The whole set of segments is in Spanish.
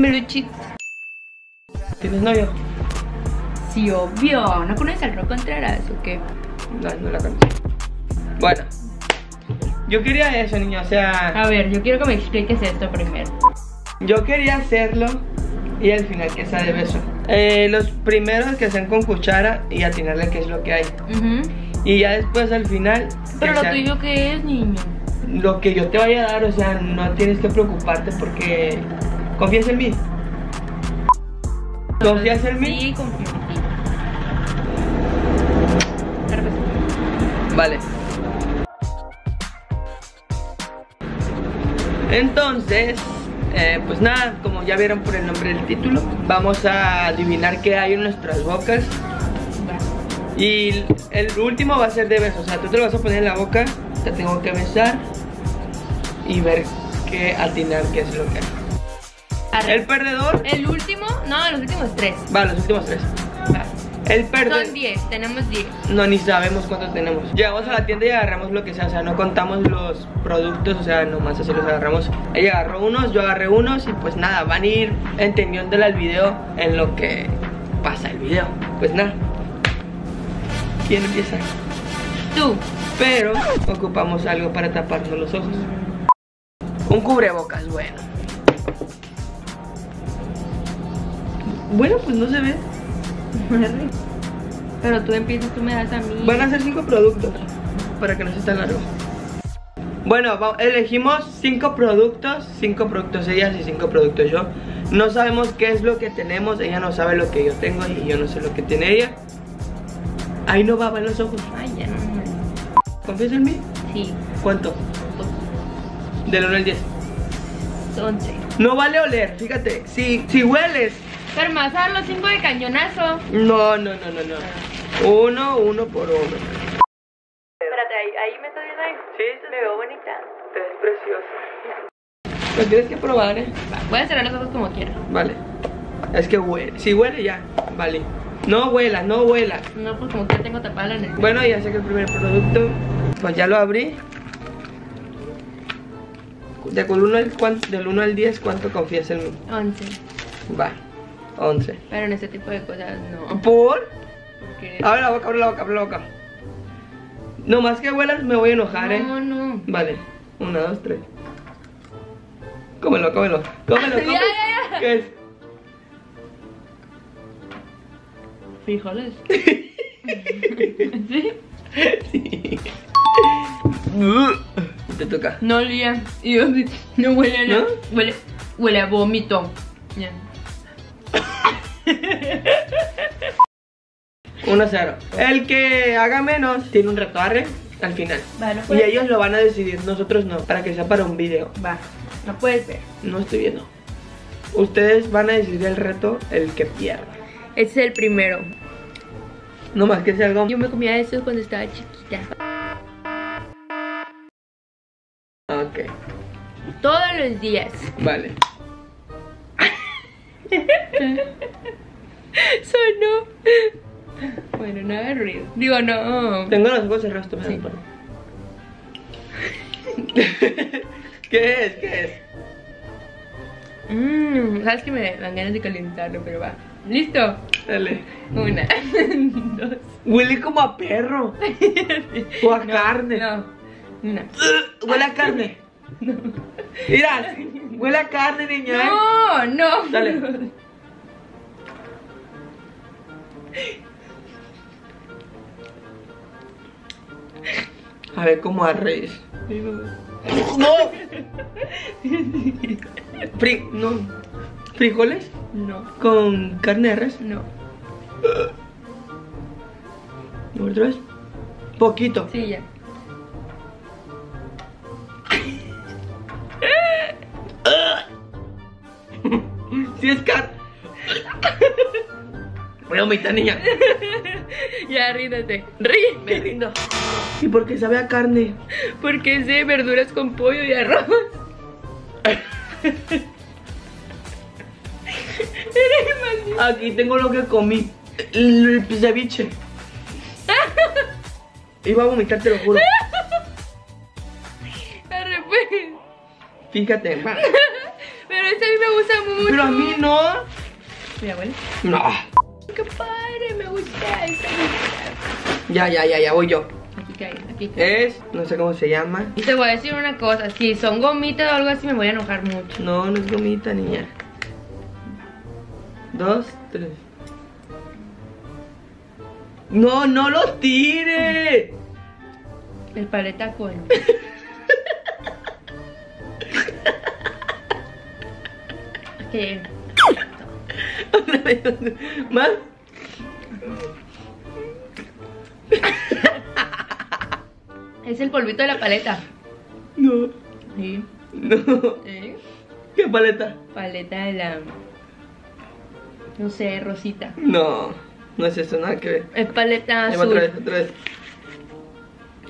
Peluchitos. ¿Tienes novio? Sí, obvio. ¿No conoces al Ro Contreras o qué? No, no la conozco. Bueno, yo quería eso, niño. O sea, A ver, yo quiero que me expliques esto primero. yo quería hacerlo y al final que sea de beso. Eh, los primeros que sean con cuchara y atinarle qué es lo que hay. Y ya después al final. Pero lo sea- tuyo que es, niño. Lo que yo te vaya a dar, o sea, no tienes que preocuparte porque confías en mí. ¿Confías en mí? Sí, confío en ti. Claro que sí. Vale. Entonces, eh, pues nada, como ya vieron por el nombre del título, vamos a adivinar qué hay en nuestras bocas. Y el último va a ser de beso, o sea, tú te lo vas a poner en la boca, te tengo que besar y ver qué atinar qué es lo que hay. Arre. El perdedor, El último, no, los últimos tres. va, los últimos tres. Va. El perdedor. Son 10, tenemos 10. No, ni sabemos cuántos tenemos. Llegamos a la tienda y agarramos lo que sea, o sea, no contamos los productos, o sea, nomás así los agarramos. Ella agarró unos, yo agarré unos y pues nada, van a ir entendiendo el video en lo que pasa el video. Pues nada. ¿Quién empieza? Tú. Pero ocupamos algo para taparnos los ojos. Un cubrebocas, bueno. Bueno, pues no se ve. Pero tú empiezas, tú me das a mí. Van a ser cinco productos para que no sea tan largo. Bueno, elegimos cinco productos, cinco productos ellas y cinco productos yo. No sabemos qué es lo que tenemos, ella no sabe lo que yo tengo y yo no sé lo que tiene ella. Ahí no va, en los ojos. Ay, ya no. ¿Confías en mí? Sí. ¿Cuánto? Del 1 al 10. 11. No vale oler, fíjate. Si, si hueles. Pero me vas a dar los 5 de cañonazo. No, no, no, no, no. Uno, uno por uno. Espérate, ahí, ahí me estás viendo ahí. Sí, Me veo bonita. te ves preciosa. Lo tienes que probar, eh. Va, voy a cerrar los ojos como quiera. Vale. Es que huele. Si huele ya, vale. No huela, no huela. No, pues como que tengo tapada la nariz. Bueno, ya sé que el primer producto, pues ya lo abrí. De con uno al, del 1 al 10, ¿cuánto confías en mí? 11. Va, 11. Pero en este tipo de cosas no. ¿Por? Porque... Abre la boca, abre la boca, abre la boca. No más que huelas me voy a enojar, eh. No, no. Vale, una, dos, tres. Cómelo, cómelo. Cómelo, Ya, cómelo. ¿Qué es? Frijoles. ¿Sí? Sí. Te toca. No olía. No huele a. ¿No? Huele, huele a vómito. Ya. 1-0. El que haga menos tiene un reto arre al final. Va, no Y ellos lo van a decidir, nosotros no, para que sea para un video. Va, no puedes ver. No estoy viendo. Ustedes van a decidir el reto el que pierda. Este es el primero. No más que sea algo. Yo me comía eso cuando estaba chiquita. Ok, Todos los días. vale. Sonó. Bueno, no haga ruido. Digo, no. Tengo los ojos cerrados, tú me Sí. ¿Qué es? ¿Qué es? Mmm, sabes que me dan ganas de calentarlo, pero va. ¿Listo? Dale. Una, dos. Huele como a perro. O a No, carne. No. Una. Huele a carne. Mira, huele a carne, niña. ¿eh? No, no. Dale. A ver cómo a reír. ¡No! Fri- no. ¿Frijoles? No, ¿Con carne de res? no. ¿Otra vez? Poquito. Sí, ya. Niña. Ya, ríndete. Me Ríndete. rindo. ¿Y por qué sabe a carne? Porque es de verduras con pollo y arroz. Aquí tengo lo que comí. El, ceviche. Iba a vomitar, te lo juro. Fíjate. Pero ese a mí me gusta mucho. Pero a mí no. Mira, bueno. No. Qué padre, me gusta ese. Ya, ya, ya, ya, voy yo. Aquí cae, aquí cae. Es, no sé cómo se llama. Y te voy a decir una cosa, si son gomitas o algo así me voy a enojar mucho. No, no es gomita, niña. Dos, tres. No, no lo tire. El paleta con. ¿Qué? Otra vez. ¿Más? Es el polvito de la paleta. No, Sí. no. ¿Eh? ¿Qué paleta? Paleta de la. No sé, rosita. No, no es eso, nada que ver. Es paleta azul. otra vez, otra vez.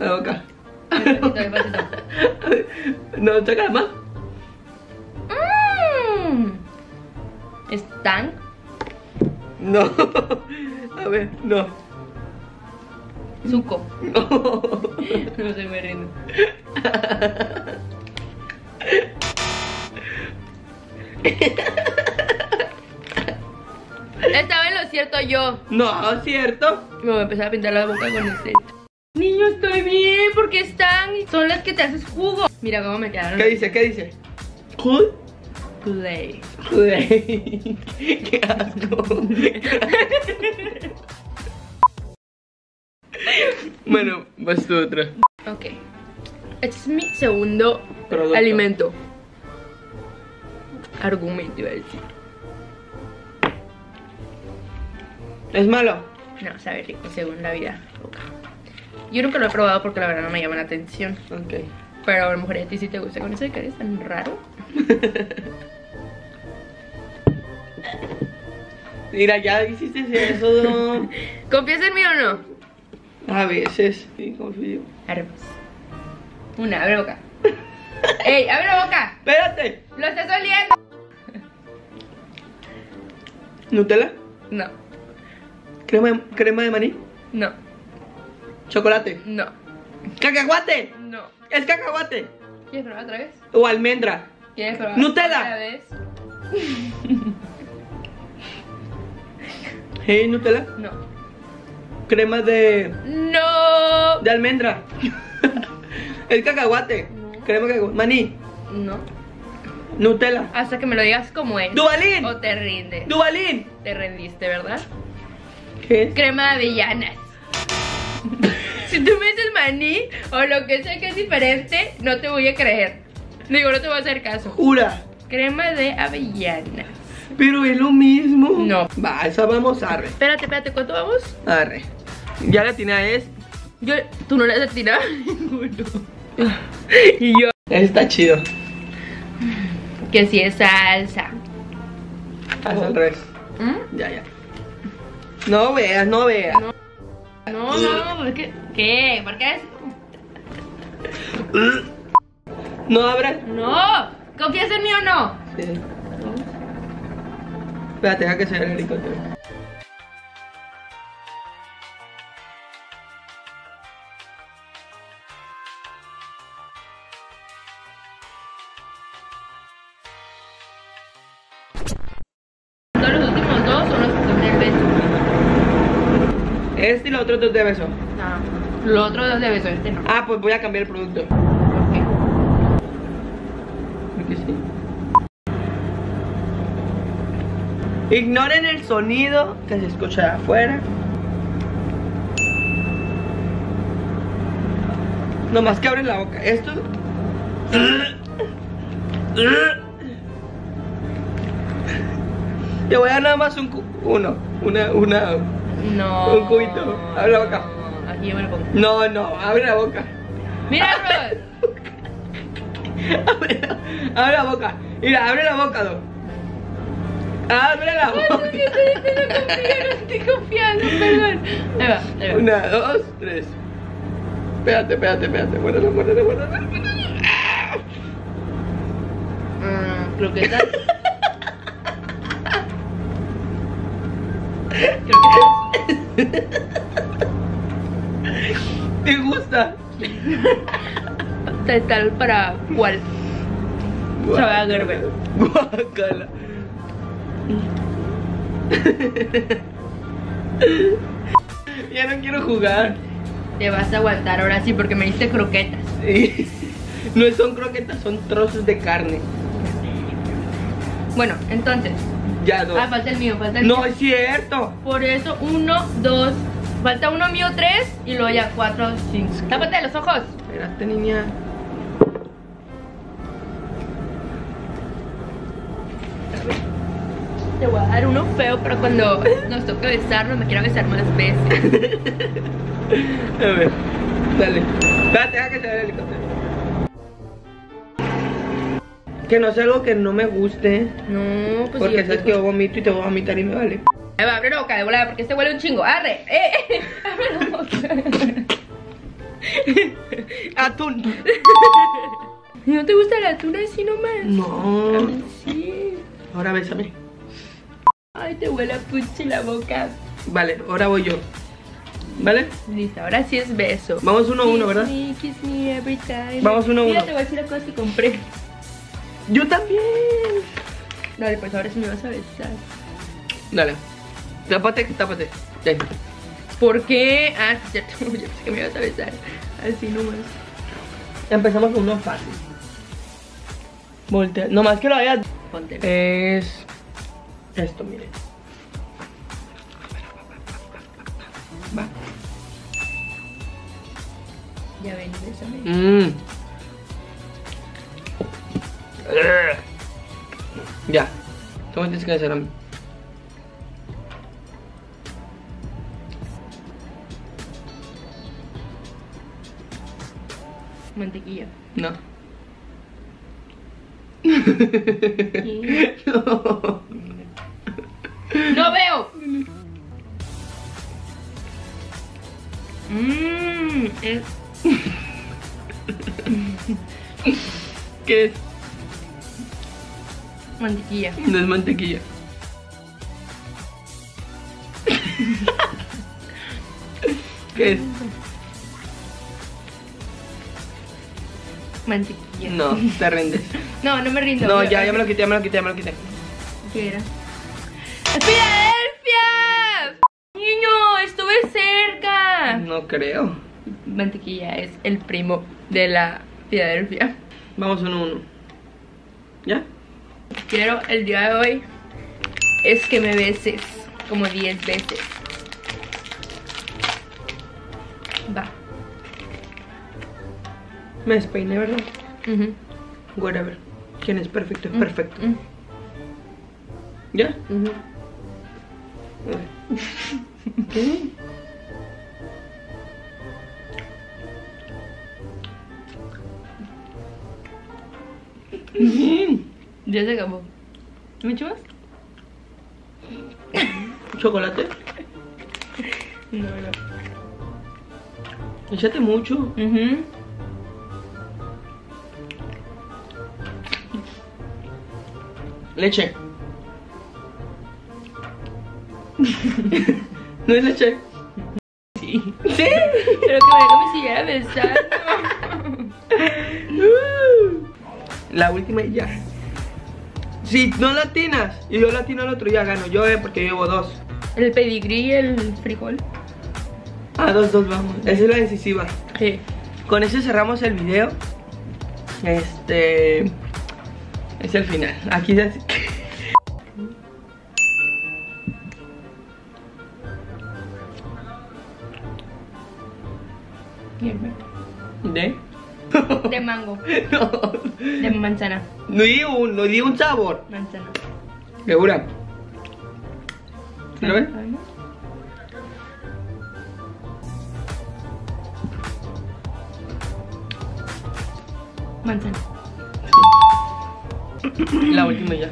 A la boca. No, sácala más. Mm. ¿Están? No. A ver, no. Suco. No. No se me rindo. Estaba en lo cierto yo. No, ¿cierto? Me voy a empezar a pintar la boca con este. Niño, estoy bien porque están. Son las que te haces jugo. Mira cómo me quedaron. ¿Qué dice? ¿Qué dice? Cool. Play. Play. Qué asco. bueno, vas tú otra. Ok. Este es mi segundo Producto. alimento. Argumento iba a decir. ¿Es malo? No, sabe rico según la vida loca. Yo nunca lo he probado porque la verdad no me llama la atención. Ok. Pero a lo mejor a ti sí te gusta con eso de que eres tan raro. Mira, ya hiciste eso, ¿no? ¿Confías en mí o no? A veces. Sí, confío. Arre, pues. Una, abre boca. ¡Ey, abre la boca! Espérate. ¡Lo estás oliendo! ¿Nutella? No, ¿Crema, crema de maní? no, ¿Chocolate? no, ¡Cacahuate! no. ¿Es cacahuate? ¿Quieres probar otra vez? ¿O almendra? ¿Quieres probar Nutella. otra vez? ¿Hey, Nutella? No. ¿Crema de, ¡No! de almendra? ¿Es cacahuate? No. ¿Crema de cacahuate? ¿Maní? No. ¿Nutella? Hasta que me lo digas como es. ¡Dubalín! O te rindes. ¡Dubalín! Te rendiste, ¿verdad? ¿Qué es? Crema de avellanas. si tú me dices maní o lo que sea que es diferente, no te voy a creer. Digo, no te voy a hacer caso. Jura. Crema de avellanas. Pero es lo mismo. No. Va, esa vamos, arre. Espérate, espérate, ¿cuánto vamos? Arre. Ya la tina es. Yo, tú no le has atinado ninguno. Y yo. Está chido. Que si es salsa. Haz al revés. ¿Mm? Ya, ya. No veas, no veas. No. No, no, ¿por qué? ¿Qué? ¿Por qué es? No abras. No. ¿Confías en mí o no? Sí. Espérate, deja que se vea el helicóptero. Los últimos dos son los que son del beso. Este y los otros dos de beso. Ah. Los otros dos de beso, este no. Ah, pues voy a cambiar el producto. ¿Por qué? Porque sí. Ignoren el sonido que se escucha de afuera. Nomás que abren la boca. Esto. Te voy a dar nada más un uno. Una, una. No. Un cubito. Abre la boca. Aquí yo me lo pongo. No, no, abre la boca. Mira, abre la boca. Mira, abre la boca, Do. Abre la boca. Estoy, estoy, confiando, perdón. Ahí va, ahí va. Una, dos, tres. Espérate, espérate, espérate. Muérdela, muérdela, muérdela. Mm, croquetas. Croquetas. ¿Te gusta? ¿Tal tal para cuál? Sabe a Gerber. Ya no quiero jugar. Te vas a aguantar ahora sí porque me diste croquetas. Sí. No son croquetas, son trozos de carne. Bueno, entonces. Ya, dos. Ah, falta el mío, falta el No mío. es cierto. Por eso, uno, dos. Falta uno mío, tres. Y luego ya cuatro, cinco. Tápate los ojos. Espérate, niña. Te voy a dar uno feo, pero cuando nos toque besarnos, me quiero besar más veces. A ver, dale. Espérate, deja que se vea el helicóptero. Que no sea algo que no me guste. No, pues porque sabes que yo vomito y te voy a vomitar y me vale. Ahí va, abre la boca de volada porque este huele un chingo. ¡Arre! ¡Eh! eh! ¡Abre la boca! ¡Atún! ¿No te gusta la tuna así nomás? A No. mí sí. Ahora bésame. Ay, te huele a puchi la boca. Vale, ahora voy yo. ¿Vale? Listo, ahora sí es beso. Vamos uno a uno, ¿verdad? Me, kiss me every time. Vamos uno a Mira, uno. te voy a decir las cosas que compré. Yo también. Dale, pues ahora sí me vas a besar. Dale. Tápate, tápate. Ya. ¿Por qué? Ah, sí, cierto. Yo pensé que me ibas a besar. Así nomás. Empezamos con uno fácil. Voltea. Nomás que lo hayas. Ponte. Es. Esto, miren. Va. Ya ven, bésame. Mmm. Ya. Tú me tienes que hacer a mí. Mantequilla. No. No. ¡No veo! Mmm, es ¿Qué es? mantequilla. No es mantequilla. ¿Qué es? Mantequilla. No, te rindes. No, no me rindo. No, ya, ya me lo quité, ya me lo quité, ya me lo quité. ¿Qué era? ¡Filadelfia! Niño, estuve cerca. No creo. Mantequilla es el primo de la Filadelfia. Vamos uno a uno. ¿Ya? Quiero el día de hoy es que me beses como 10 veces. Va. Me despeiné, ¿verdad? Ujú. Whatever. ¿Quién es perfecto? Es Mm, perfecto. mm, ¿Ya? A ver. ¿Qué? Ya se acabó. ¿Me chupas? ¿Chocolate? No, no. Échate mucho. Ujú. Leche. ¿No es leche? Sí. Sí. Pero que me siguiera besando. La última y ya. Si no latinas y yo latino al otro, ya gano yo, eh, porque llevo dos. El pedigrí y el frijol. Ah, dos, dos, vamos. Esa es la decisiva. Sí. Con eso cerramos el video. Este. Es el final. Aquí ya. De mango. No. De manzana. No di un, no di un sabor. Manzana. ¿Segura? ¿Lo ves? Manzana. La última ya.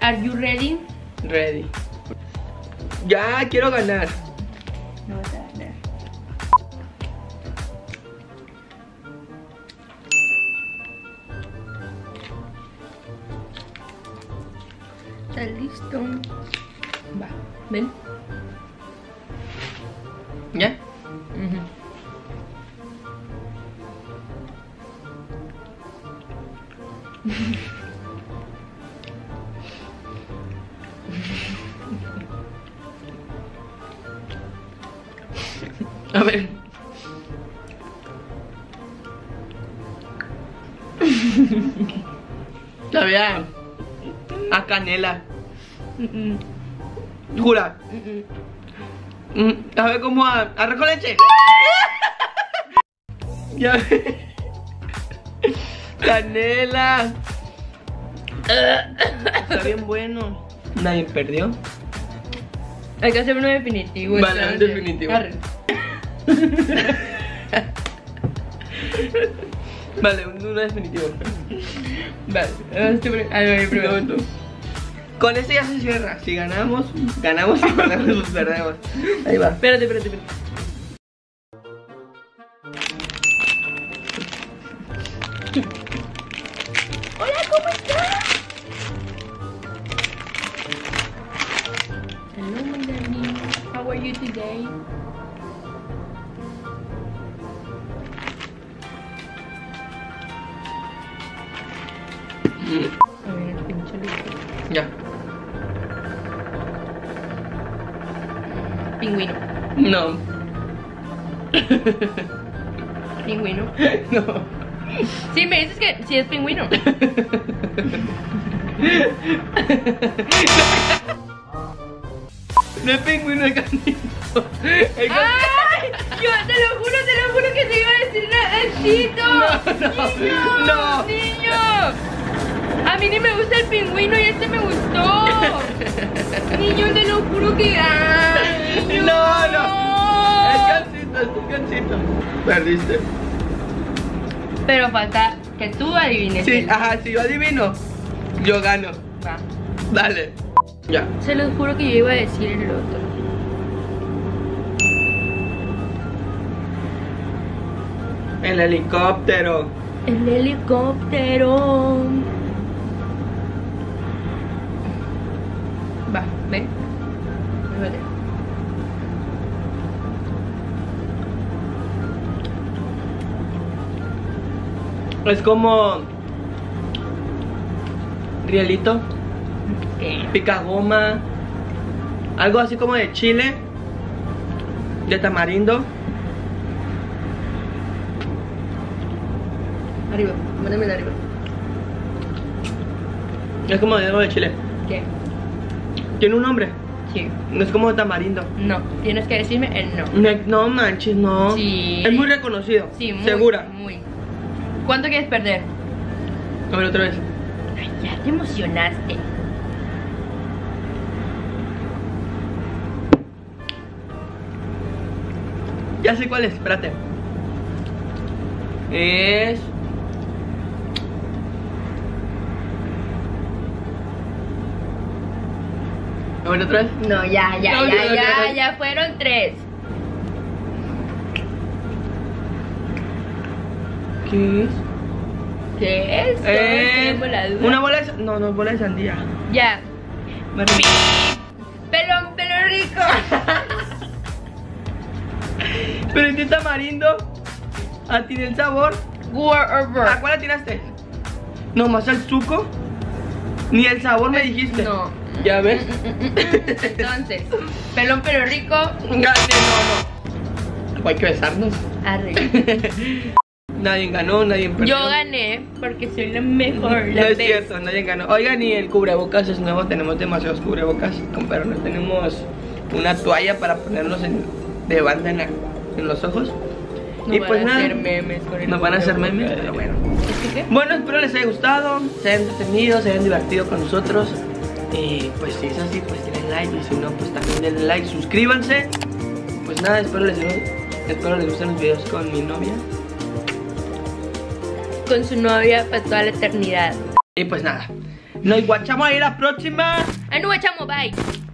Are you ready? Ready. Ya quiero ganar. A ver. Sabía a canela. Jura. Mm, a ver cómo a, a leche. Ya. Canela. Está bien bueno. Nadie perdió. Hay que hacer uno definitivo. Vale, un definitivo. Vale, un- uno definitivo. Vale, no, yo primero. No. Con este ya se cierra. Si ganamos, ganamos. Si perdemos, perdemos. Ahí va. Espérate, espérate, espérate. A ver, el pinche listo. Ya. Pingüino. No. Pingüino. No. Sí, me dices que sí es pingüino. No es pingüino el canito. El ¡Ay! Yo te lo juro, te lo juro que te iba a decir Nachito. No, no, niño, no. niño. A mí ni me gusta el pingüino y este me gustó. niño, te lo juro que. ¡Ay, niño! No, no. Es cancito, es cancito. Perdiste. Pero falta que tú adivines. Sí, el- ajá, si yo adivino, yo gano. Va. Dale. Ya. Se los juro que yo iba a decir el otro. El helicóptero. El helicóptero. Va, ven. Es como. Rielito, ¿Qué? picagoma. Algo así como de chile. De tamarindo. Arriba, mándame de arriba. Es como de algo de chile. ¿Qué? Tiene un nombre. Sí. No es como de tamarindo. No, tienes que decirme el no. No, no manches, no. Sí. Es muy reconocido. Sí, muy. Segura. Muy. ¿Cuánto quieres perder? A ver otra vez. Ay, ya te emocionaste. Ya sé cuál es, espérate. Es. A ver otra vez. No, ya, ya, No, ya, ya, ya, ya. ya fueron tres. ¿Qué es? ¿Qué es? Eh, una bola de. No, no bola de sandía. Ya. Pelón, pelo rico. Pero en tamarindo. ¿A ti el sabor? ¿A cuál atinaste? ¿No más el suco? Ni el sabor me dijiste. No. ¿Ya ves? Entonces, pelón, pelo rico. Gané, no, no. Hay que besarnos. Arre. Nadie ganó, nadie perdió. Yo gané porque soy la mejor. No La es best. cierto, nadie ganó. Oigan, y el cubrebocas es nuevo, tenemos demasiados cubrebocas, pero no tenemos una toalla para ponernos en- de banda en, la- en los ojos. Nos y van pues a nada, hacer memes con el nos van a hacer memes, pero bueno. Bueno, espero les haya gustado, se hayan entretenido, se hayan divertido con nosotros. Y pues si es así, pues denle like. Y si no, pues también denle like, suscríbanse. Pues nada, espero les, espero les gusten los videos con mi novia. Con su novia para toda la eternidad. Y pues nada, nos guachamos ahí la próxima. Ah, no, chamo, bye. Bye.